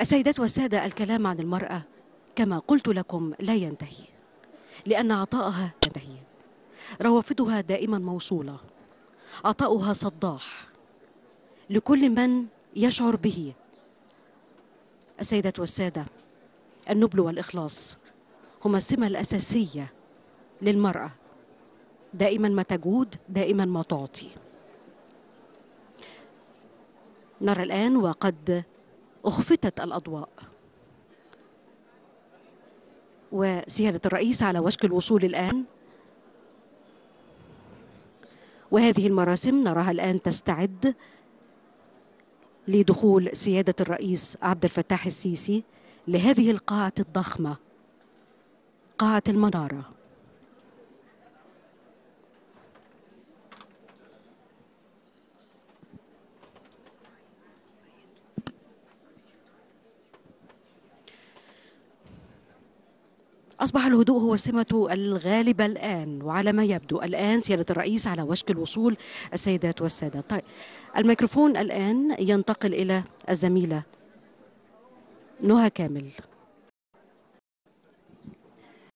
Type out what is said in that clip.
السيدات والسادة الكلام عن المرأة كما قلت لكم لا ينتهي لأن عطاءها ينتهي. روافدها دائما موصولة. عطاؤها صداح لكل من يشعر به. السيدات والسادة النبل والإخلاص هما السمة الأساسية للمرأة. دائما ما تجود دائما ما تعطي. نرى الآن وقد أخفتت الأضواء. وسيادة الرئيس على وشك الوصول الآن. وهذه المراسم نراها الآن تستعد لدخول سيادة الرئيس عبد الفتاح السيسي لهذه القاعة الضخمة قاعة المنارة. أصبح الهدوء هو سمة الغالبة الآن وعلى ما يبدو الآن سيادة الرئيس على وشك الوصول السيدات والسادة طيب الميكروفون الآن ينتقل إلى الزميلة نهى كامل.